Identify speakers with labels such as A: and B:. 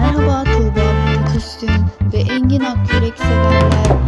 A: Merhaba Tuğba Büyük Üstün ve Engin Akyürek severler.